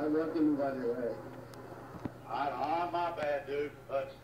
I love them by the way. I, I, my bad, dude, but